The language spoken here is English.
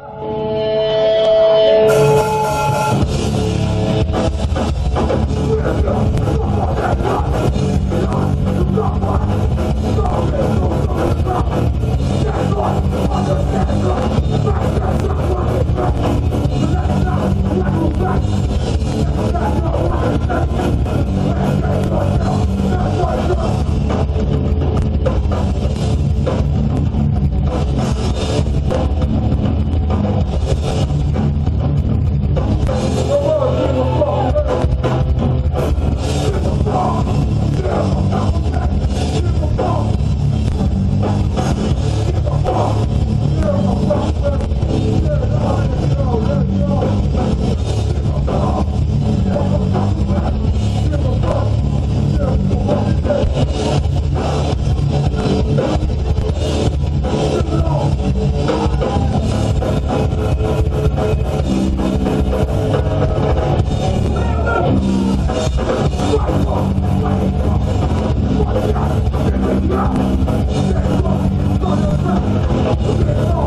Let never